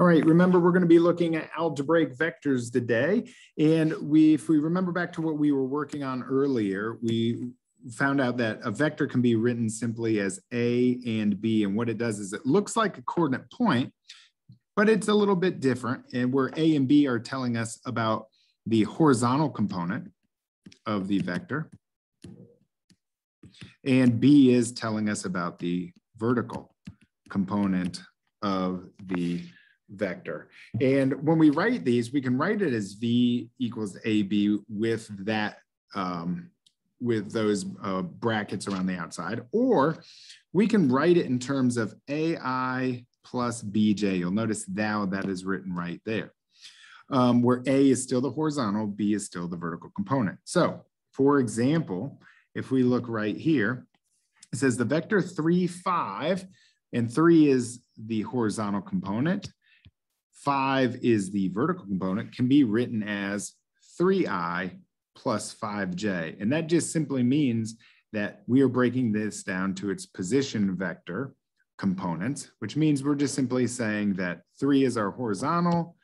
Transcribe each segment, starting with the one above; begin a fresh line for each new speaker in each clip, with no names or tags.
All right, remember we're going to be looking at algebraic vectors today. And we, if we remember back to what we were working on earlier, we found out that a vector can be written simply as A and B. And what it does is it looks like a coordinate point, but it's a little bit different. And where A and B are telling us about the horizontal component of the vector. And B is telling us about the vertical component of the vector. And when we write these, we can write it as V equals AB with that, um, with those uh, brackets around the outside, or we can write it in terms of AI plus BJ. You'll notice thou that is written right there, um, where A is still the horizontal, B is still the vertical component. So for example, if we look right here, it says the vector three, five, and three is the horizontal component, five is the vertical component, can be written as 3i plus 5j. And that just simply means that we are breaking this down to its position vector components, which means we're just simply saying that 3 is our horizontal,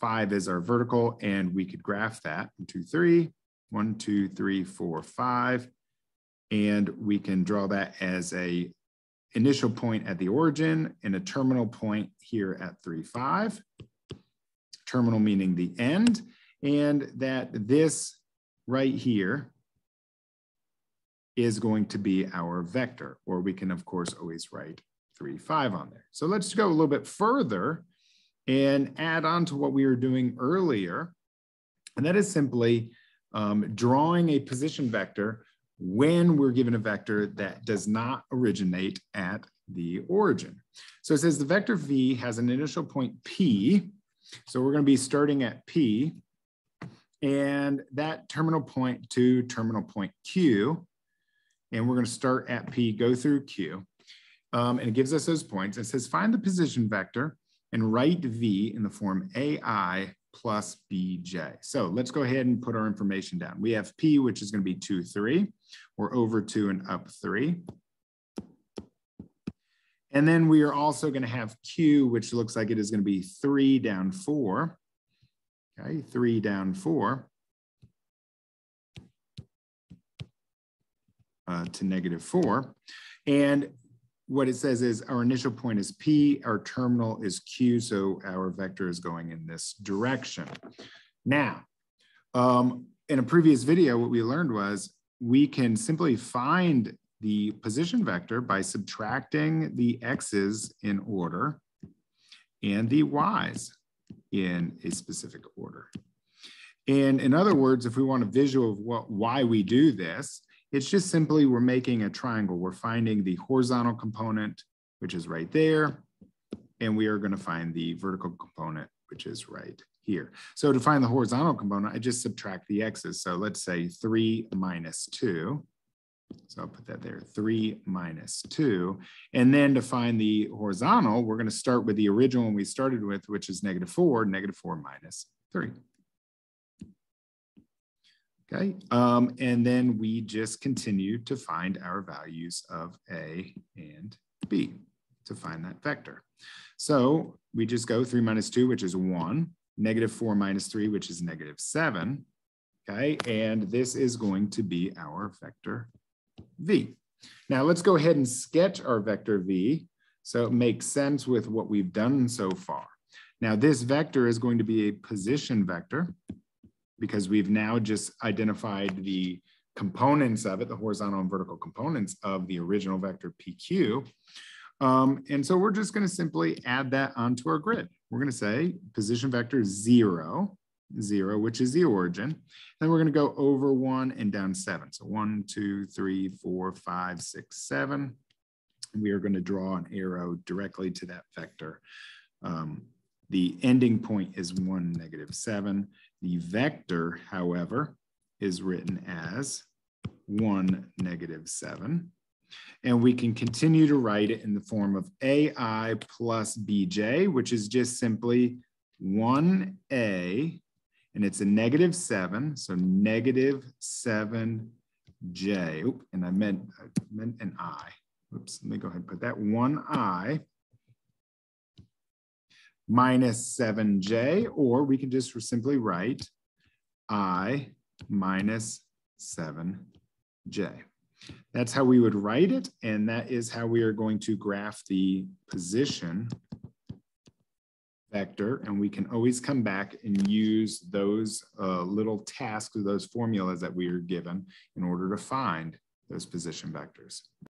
5 is our vertical, and we could graph that. One, two, three, one, two, three, four, five. And we can draw that as a initial point at the origin and a terminal point here at 3, 5. Terminal meaning the end, and that this right here is going to be our vector, or we can of course always write 3, 5 on there. So let's go a little bit further and add on to what we were doing earlier. And that is simply um, drawing a position vector when we're given a vector that does not originate at the origin. So it says the vector v has an initial point p. So we're going to be starting at p. And that terminal point to terminal point q. And we're going to start at p, go through q. Um, and it gives us those points. It says find the position vector and write v in the form ai plus bj. So let's go ahead and put our information down. We have p, which is going to be 2, 3. We're over 2 and up 3. And then we are also going to have q, which looks like it is going to be 3 down 4. Okay, 3 down 4. Uh, to negative 4. And what it says is our initial point is P, our terminal is Q, so our vector is going in this direction. Now, um, in a previous video, what we learned was we can simply find the position vector by subtracting the x's in order and the y's in a specific order. And in other words, if we want a visual of what, why we do this, it's just simply we're making a triangle. We're finding the horizontal component, which is right there, and we are going to find the vertical component, which is right here. So to find the horizontal component, I just subtract the x's. So let's say 3 minus 2. So I'll put that there, 3 minus 2. And then to find the horizontal, we're going to start with the original one we started with, which is negative 4, negative 4 minus 3. Okay, um, and then we just continue to find our values of A and B to find that vector. So we just go 3 minus 2, which is 1, negative 4 minus 3, which is negative 7. Okay, and this is going to be our vector V. Now let's go ahead and sketch our vector V so it makes sense with what we've done so far. Now this vector is going to be a position vector because we've now just identified the components of it, the horizontal and vertical components of the original vector PQ. Um, and so we're just going to simply add that onto our grid. We're going to say position vector zero, zero, which is the origin. Then we're going to go over one and down seven. So one, two, three, four, five, six, seven. We are going to draw an arrow directly to that vector. Um, the ending point is one, negative seven. The vector, however, is written as 1, negative 7. And we can continue to write it in the form of AI plus BJ, which is just simply 1A, and it's a negative 7, so negative 7J. Oop, and I meant, I meant an I. Oops, let me go ahead and put that 1I minus 7j, or we can just simply write i minus 7j. That's how we would write it, and that is how we are going to graph the position vector, and we can always come back and use those uh, little tasks or those formulas that we are given in order to find those position vectors.